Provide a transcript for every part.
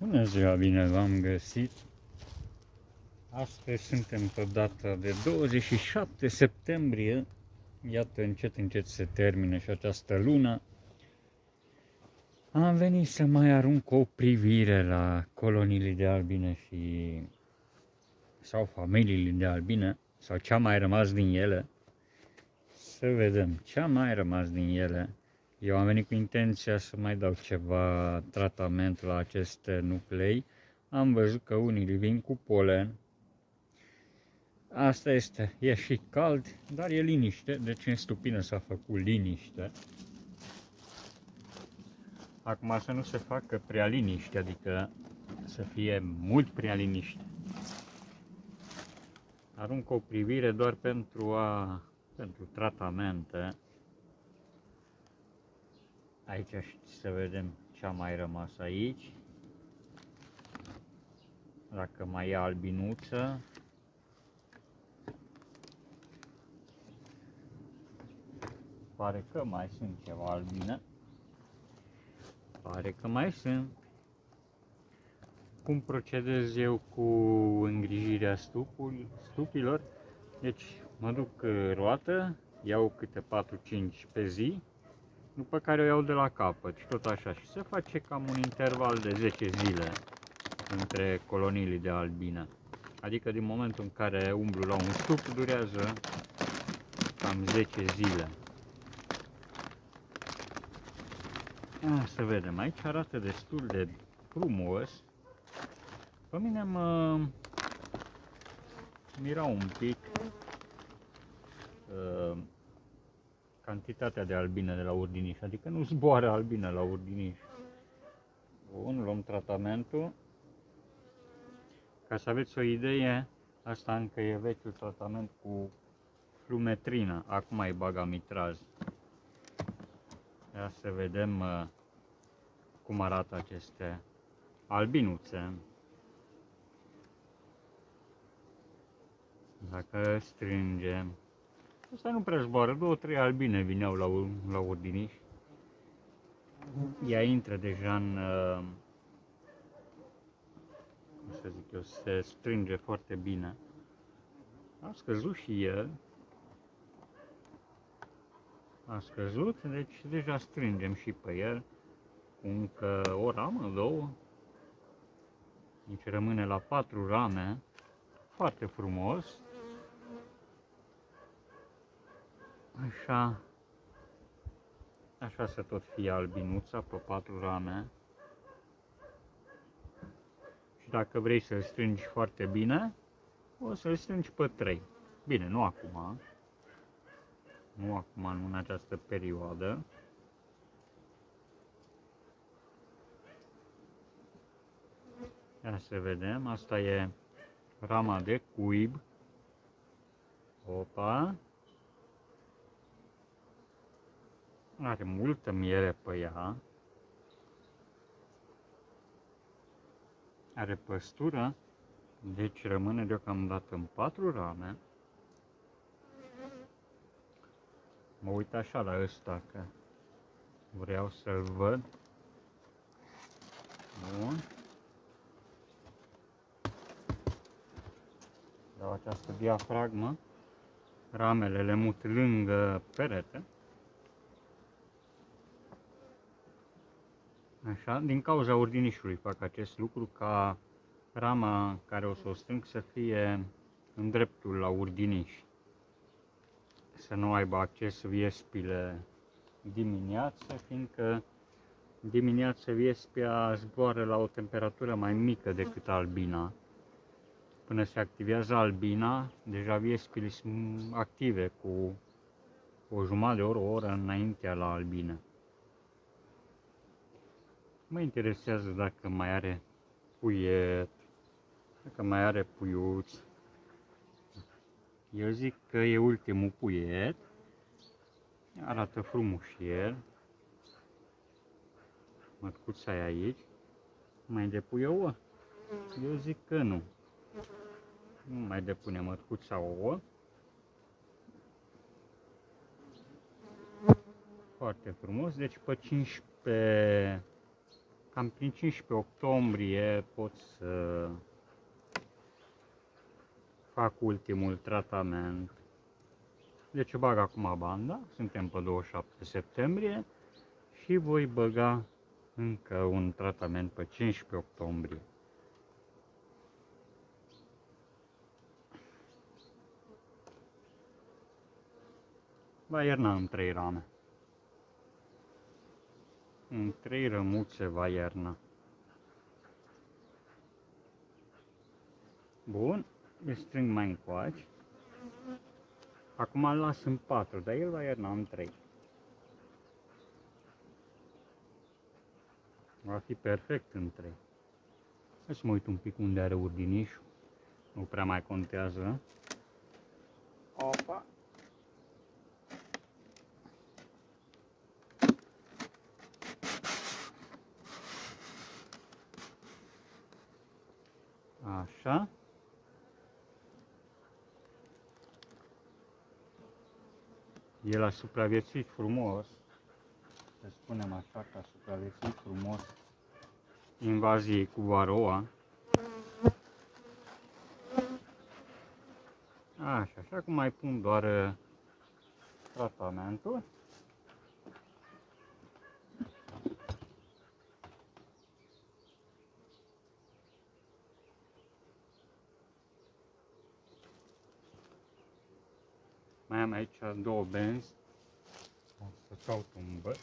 Bună ziua, bine v-am găsit! Astăzi suntem pe data de 27 septembrie. Iată, încet, încet se termină și această lună. Am venit să mai arunc o privire la coloniile de albine și sau familiile de albine sau ce a mai rămas din ele. Să vedem ce a mai rămas din ele eu am venit cu intenția să mai dau ceva tratament la aceste nuclei. Am văzut că unii vin cu polen. Asta este, e și cald, dar e liniște, deci în stupină s-a făcut liniște. Acum să nu se facă prea liniște, adică să fie mult prea liniște. Arunc o privire doar pentru a pentru tratamente. Aici să vedem ce a mai rămas aici. Dacă mai e albinuță. Pare că mai sunt ceva albine. Pare că mai sunt. Cum procedez eu cu îngrijirea stupul, stupilor? Deci mă duc roată, iau câte 4-5 pe zi după care o iau de la capăt și tot așa. Și se face cam un interval de 10 zile între coloniile de albină. Adică din momentul în care umblu la un stup, durează cam 10 zile. A, să vedem, aici arată destul de frumos. Pe mine mă mira un pic uh, cantitatea de albine de la urdiniș, adică nu zboară albine la urdiniș. Bun, luăm tratamentul. Ca să aveți o idee, asta încă e vechiul tratament cu flumetrină, acum e bagamitraz. Ia să vedem uh, cum arată aceste albinuțe. Dacă strângem Asta nu prea zboară, două, trei albine vineau la, la ordiniș. Ea intră deja în, uh, cum să zic eu, se strânge foarte bine. A scăzut și el. A scăzut, deci deja strângem și pe el încă o ramă, două. Deci rămâne la patru rame, foarte frumos. Așa, așa să tot fie albinuța pe patru rame. Și dacă vrei să-l strângi foarte bine, o să-l strângi pe trei. Bine, nu acum, nu acum, nu în această perioadă. Ia să vedem, asta e rama de cuib. Opa! Are multă miere pe ea. Are păstură, deci rămâne deocamdată în patru rame. Mă uit așa la ăsta că vreau să-l văd. Bun. Dau această diafragmă. Ramele le mut lângă perete. Așa, din cauza ordinișului fac acest lucru ca rama care o să o strâng să fie în dreptul la urdiniș. Să nu aibă acces viespile dimineața, fiindcă dimineața viespia zboară la o temperatură mai mică decât albina. Până se activează albina, deja viespile sunt active cu o jumătate de oră, o oră înaintea la albină. Mă interesează dacă mai are puiet, dacă mai are puiuț. Eu zic că e ultimul puiet. Arată frumos și el. Mătcuța e aici. Mai depui ouă? Eu zic că nu. Nu mai depune mătcuța ouă. Foarte frumos. Deci pe 15 cam prin 15 octombrie pot să fac ultimul tratament. Deci bag acum banda, suntem pe 27 septembrie și voi băga încă un tratament pe 15 octombrie. La ierna în trei rame. În trei rămuțe va ierna. Bun, îl strâng mai încoace. Acum îl las în 4, dar el va ierna în 3. Va fi perfect în 3. Hai să mă uit un pic unde are urdinișul. Nu prea mai contează. Opa! Așa. El a supraviețuit frumos, să spunem așa, că a supraviețuit frumos invaziei cu varoa. Așa, așa cum mai pun doar uh, tratamentul. Mai am aici două benzi. O să caut un băt.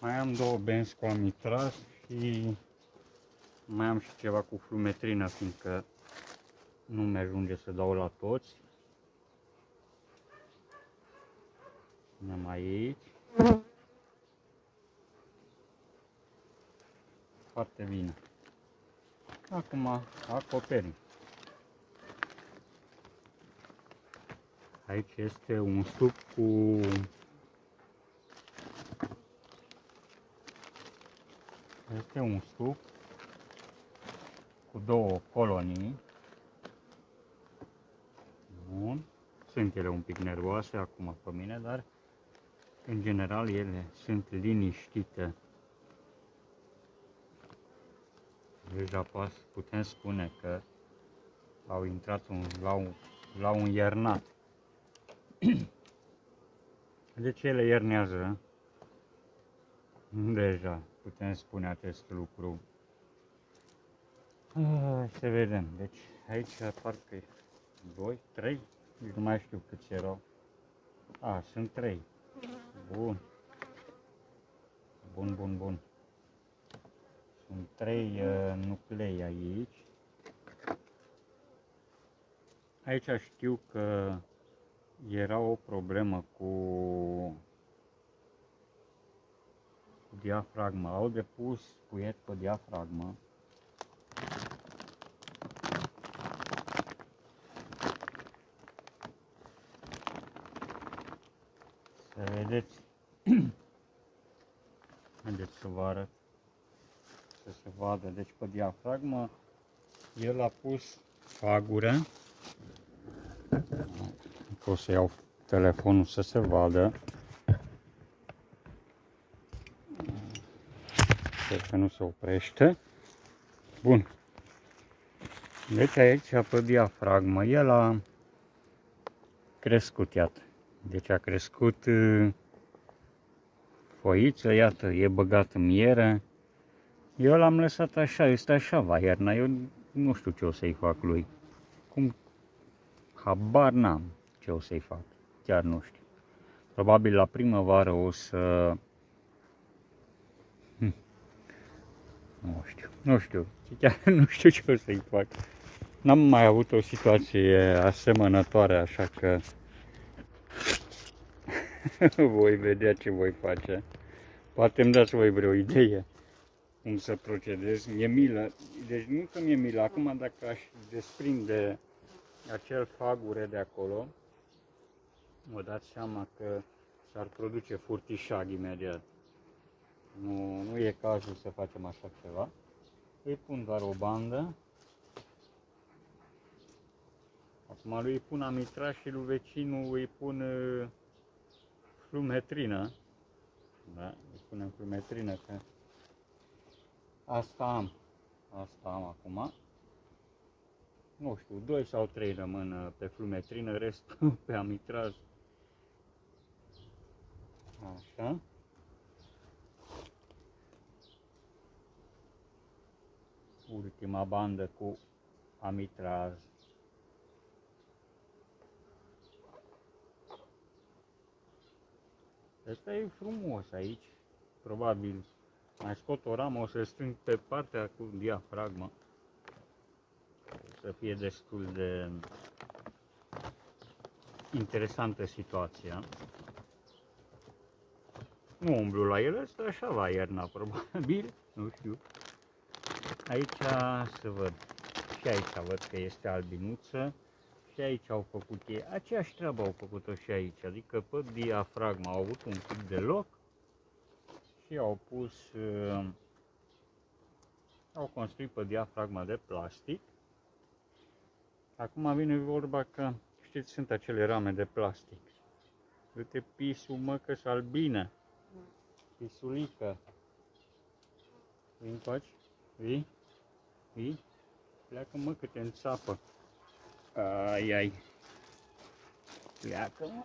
Mai am două benzi cu amitras și mai am și ceva cu flumetrină, fiindcă nu mi-ajunge să dau la toți. Ne-am aici. Foarte bine. Acum acoperim. Aici este un stup cu este un stup cu două colonii. Bun. Sunt ele un pic nervoase acum pe mine, dar în general ele sunt liniștite. Deja putem spune că au intrat un, la, un, la un iernat. De ce ele iernează? Deja putem spune acest lucru. Ah, să vedem. Deci aici parcă 2, 3, nu mai știu câți erau. A, sunt 3. Bun. Bun, bun, bun. Sunt trei uh, nuclei aici. Aici știu că era o problemă cu, cu diafragma. Au depus puiet pe diafragmă. Să vedeți. Haideți să vă arăt să se vadă. Deci pe diafragmă el a pus fagură. O să iau telefonul să se vadă. Sper că nu se oprește. Bun. Deci aici pe diafragmă el a crescut, iată. Deci a crescut uh, foiță, iată, e băgat în miere. Eu l-am lăsat așa, este așa va iarna, eu nu știu ce o să-i fac lui. Cum? Habar n-am ce o să-i fac, chiar nu știu. Probabil la primăvară o să... Hm. Nu știu, nu știu, chiar nu știu ce o să-i fac. N-am mai avut o situație asemănătoare, așa că voi vedea ce voi face. Poate îmi dați voi vreo idee cum să procedez. Mi-e milă, deci nu că mi-e milă, acum dacă aș desprinde acel fagure de acolo, vă dați seama că s-ar produce furtișag imediat. Nu, nu e cazul să facem așa ceva. Îi pun doar o bandă. Acum lui îi pun amitraș și lui vecinul îi pun uh, flumetrină. Da, îi punem flumetrină că asta am. Asta am acum. Nu știu, 2 sau 3 rămân uh, pe flumetrină, restul pe amitraj. Așa. Ultima bandă cu amitraj. Asta e frumos aici. Probabil mai scot o ramă, o să strâng pe partea cu diafragma. Să fie destul de interesantă situația. Nu umblu la el, ăsta așa la iarna, probabil, nu știu. Aici să văd, și aici văd că este albinuță și aici au făcut ei, aceeași treabă au făcut-o și aici, adică pe diafragma au avut un pic de loc și au pus, uh, au construit pe diafragma de plastic. Acum vine vorba că, știți, sunt acele rame de plastic. Uite pisul, mă, că albine. Pisulică. Vii încoaci? Vii? Vii? Pleacă, mă, că te înțapă. Ai, ai. Pleacă, mă.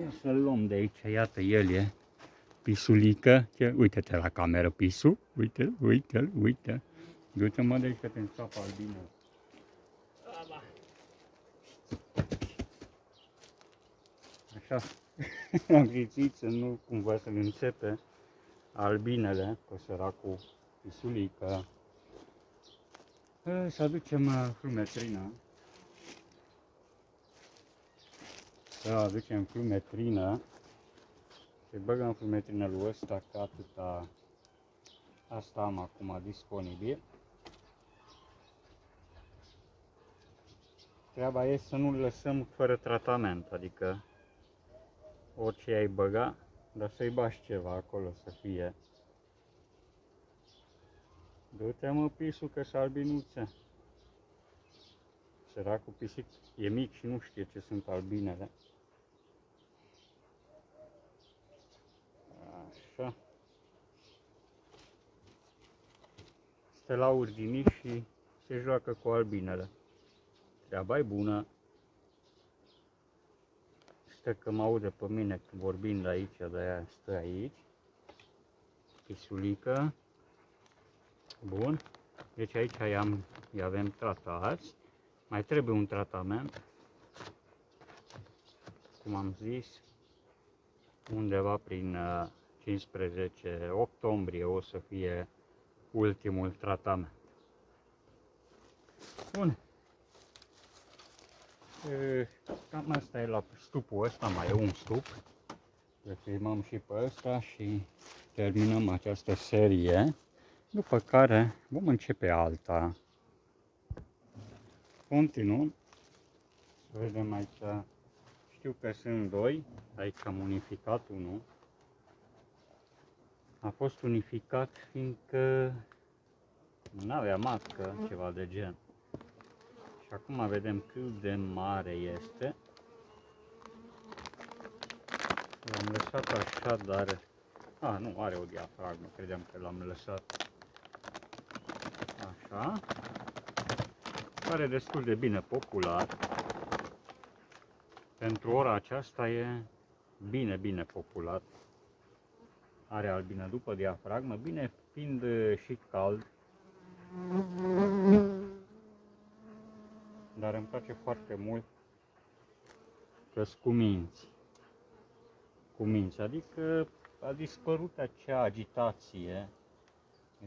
Ia să-l luăm de aici, iată, el e. Pisulică, uite-te la cameră, pisul, uite-l, uite-l, uite Du-te mă de aici că te înțapă albină. Așa, am ghițit să nu cumva să-l înțepe albinele, că săracul pisulică. Să aducem uh, flumetrina. Să aducem flumetrină. Și băgăm flumetrină lui ăsta că atâta asta am acum disponibil. Treaba e să nu-l lăsăm fără tratament, adică orice ai băga, dar să-i bași ceva acolo să fie Du-te mă pisul că s albinuțe. Săracul pisic e mic și nu știe ce sunt albinele. Așa. Stă la urdini și se joacă cu albinele. treaba e bună. Stă că mă aude pe mine vorbind aici, de aia stă aici. Pisulică. Bun. Deci aici i-am, i avem tratați. Mai trebuie un tratament. Cum am zis, undeva prin 15 uh, octombrie o să fie ultimul tratament. Bun. Cam asta e la stupul ăsta, mai e un stup. Le filmăm și pe ăsta și terminăm această serie. După care vom începe alta. Continuăm. Să vedem aici. Știu că sunt doi. Aici am unificat unul. A fost unificat fiindcă nu avea mască, ceva de gen. Și acum vedem cât de mare este. L-am lăsat așa, dar... A, nu, are o diafragmă, credeam că l-am lăsat Așa. Pare destul de bine popular. Pentru ora aceasta e bine, bine popular. Are albină după diafragmă, bine fiind și cald. Dar îmi place foarte mult că cuminți. Cuminți, adică a dispărut acea agitație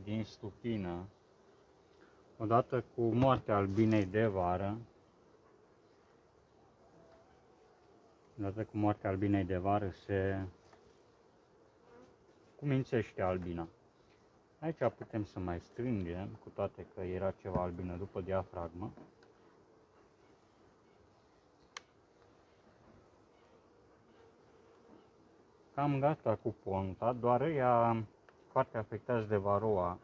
din stupină odată cu moartea albinei de vară, odată cu moartea albinei de vară se cumințește albina. Aici putem să mai strângem, cu toate că era ceva albină după diafragmă. Cam gata cu ponta, doar ea foarte afectați de varoa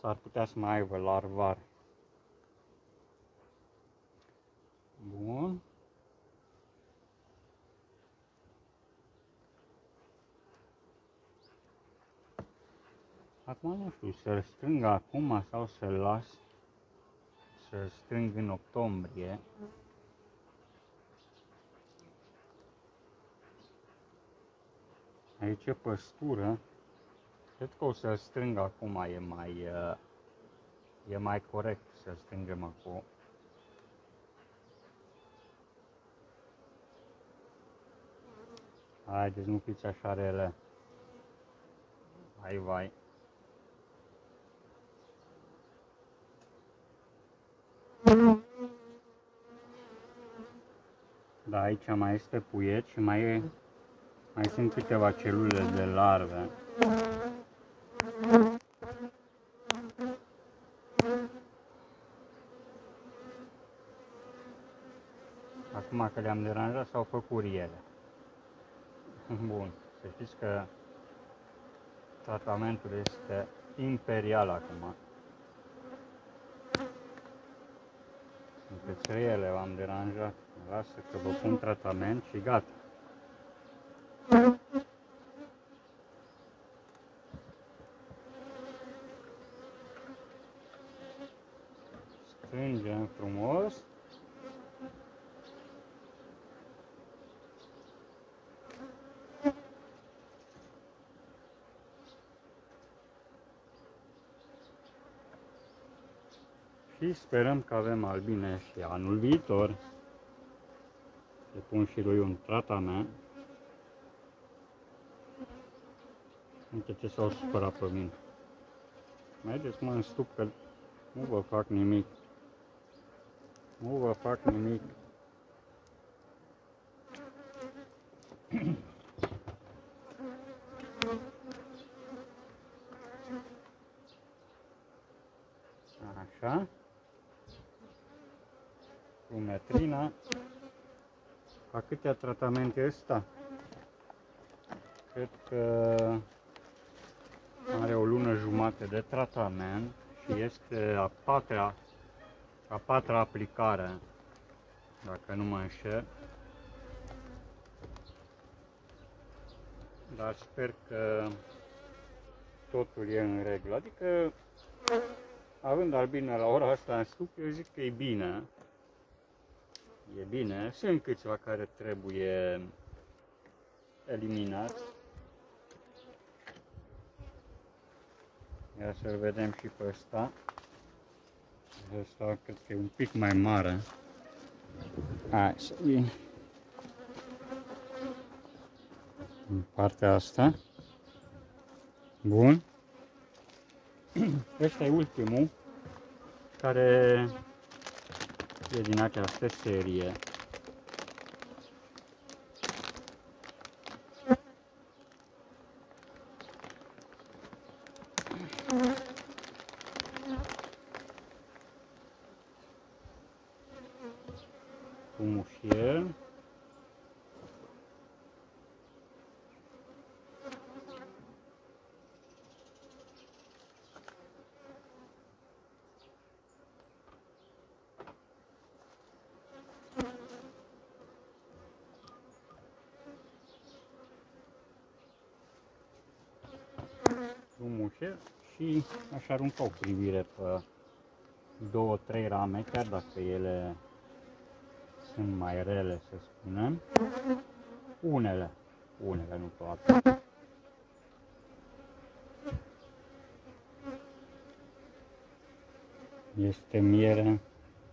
s-ar putea să mai aibă larvar. Acum nu știu, să-l strâng acum sau să-l las să-l strâng în octombrie. Aici e păstură. Cred că o să-l strâng acum, e mai, e mai corect să-l strângem acum. Haideți, nu fiți așa rele. Hai, vai. Da, aici mai este puiet și mai, e, mai sunt câteva celule de larve. Acum că le-am deranjat s-au făcut ele. Bun, să știți că tratamentul este imperial acum. Sunt ele v-am deranjat. Lasă că vă pun tratament și gata. Strângem frumos. Și sperăm că avem albine și anul viitor. Le pun și lui un tratament. Uite ce s-au supărat pe mine. Mergeți mă în stup că nu vă fac nimic. Nu vă fac nimic. Așa cu metrina. A câtea tratamente ăsta? Cred că are o lună jumate de tratament și este a patra, a patra aplicare, dacă nu mă înșel. Dar sper că totul e în regulă. Adică, având albine la ora asta în stup, eu zic că e bine e bine. Sunt câțiva care trebuie eliminați. Ia să-l vedem și pe ăsta. Ăsta cred că e un pic mai mare. Hai să vin în partea asta. Bun. Ăsta e ultimul care e din această serie. Cu mușier. Frumușe și aș arunca o privire pe două, trei rame, chiar dacă ele sunt mai rele, să spunem. Unele, unele, nu toate. Este miere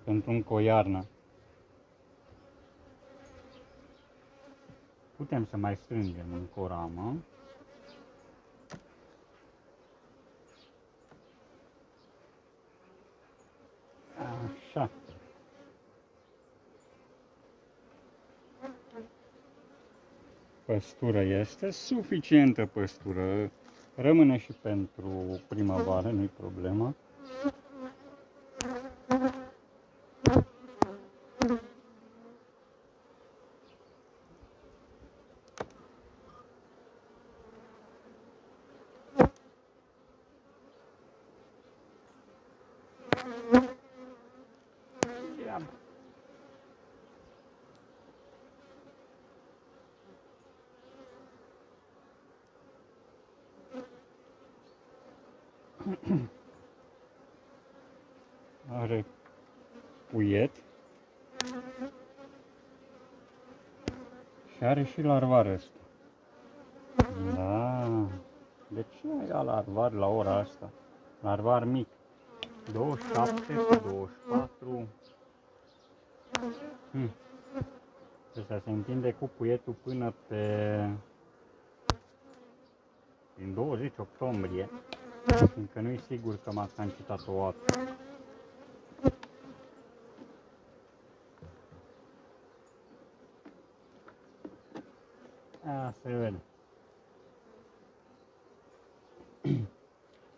pentru încă o iarnă. Putem să mai strângem încă o ramă. Așa. Păstură este suficientă păstură. Rămâne și pentru primăvară, nu-i problemă. uiet și are și larvar ăsta. Da, de ce ai larvar la ora asta? Larvar mic. 27 cu 24. Hmm. Ăsta se întinde cu puietul până pe din 20 octombrie, încă nu e sigur că m-a cancitat o dată. A, se vede.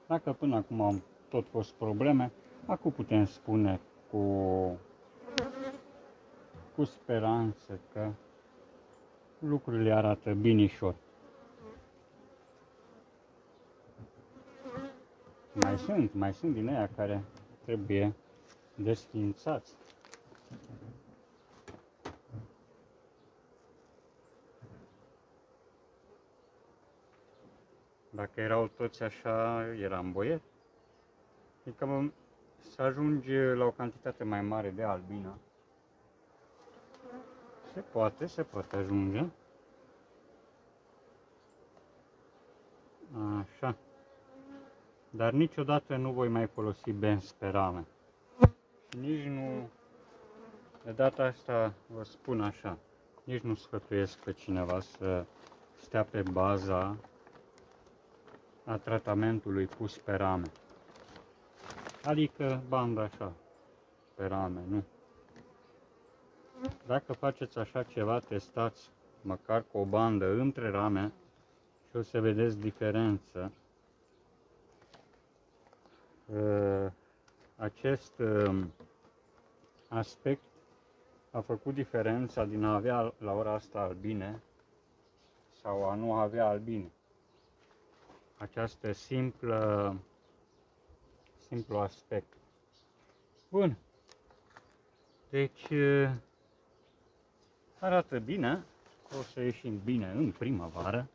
Dacă până acum am tot fost probleme, acum putem spune cu, cu speranță că lucrurile arată binișor. Mai sunt, mai sunt din aia care trebuie desfințați. Dacă erau toți așa, eram boiet. Adică să ajungi la o cantitate mai mare de albina. Se poate, se poate ajunge. Așa. Dar niciodată nu voi mai folosi bensperame. Și nici nu, de data asta vă spun așa, nici nu sfătuiesc pe cineva să stea pe baza a tratamentului pus pe rame. Adică bandă așa, pe rame, nu? Dacă faceți așa ceva, testați măcar cu o bandă între rame și o să vedeți diferență. Uh, acest um, aspect a făcut diferența din a avea la ora asta albine sau a nu avea albine această simplă, simplu aspect. Bun. Deci, arată bine, o să ieșim bine în primăvară.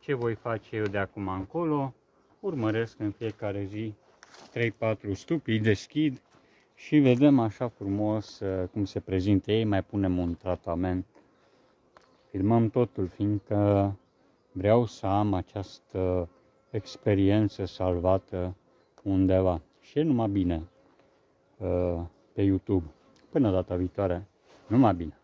Ce voi face eu de acum încolo? Urmăresc în fiecare zi 3-4 stupi, îi deschid și vedem așa frumos cum se prezintă ei, mai punem un tratament. Filmăm totul, fiindcă vreau să am această experiență salvată undeva. Și e numai bine uh, pe YouTube. Până data viitoare, numai bine!